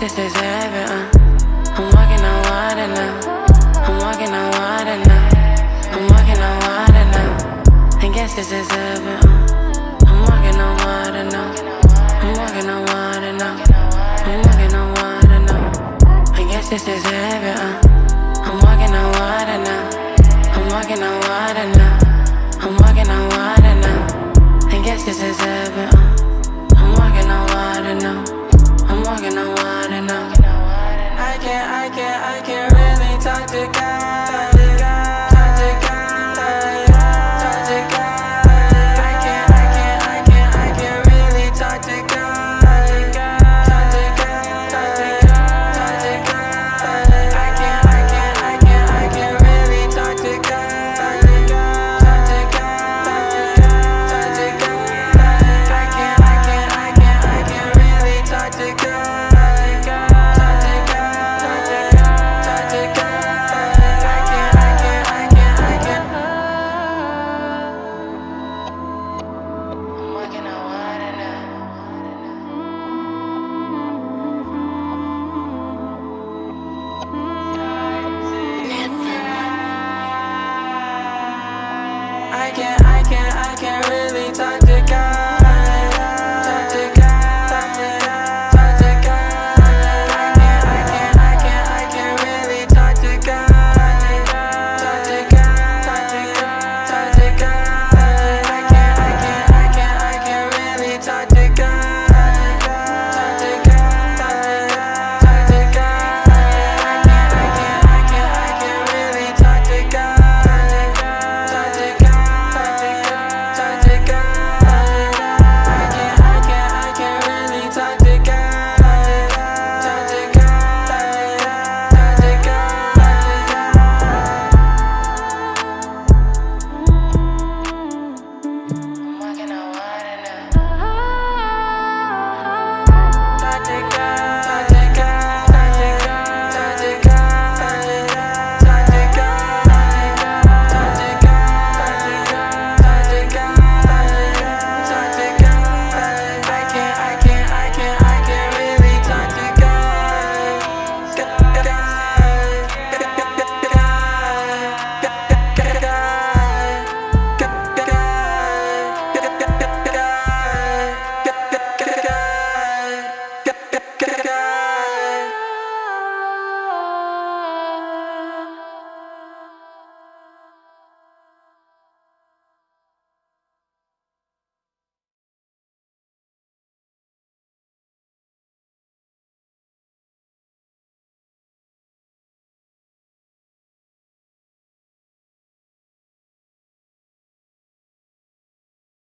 this is heaven, uh. I'm walking on water now. I'm walking on water now. I'm walking on water now. I guess this is heaven, uh. I'm walking on water now. I'm walking on water now. I'm walking on water now. I guess this is heaven, uh. I'm walking on water now. I'm walking on water now. I'm walking on water now. I guess this is heaven, uh. I'm walking on water now. I'm walking on water I can't, I can't, I can't really talk to God.